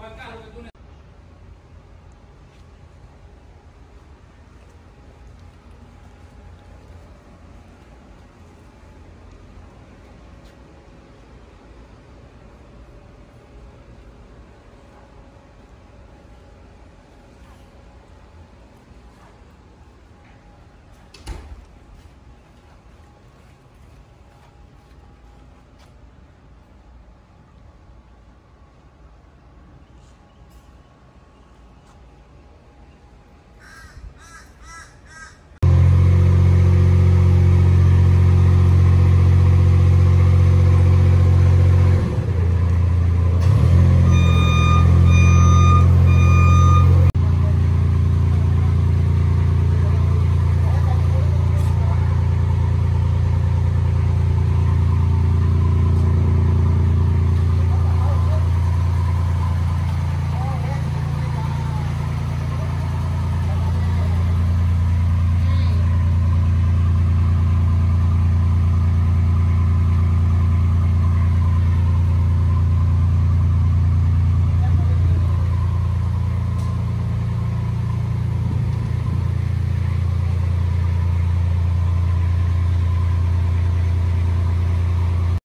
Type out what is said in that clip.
Juan Carlos, que tú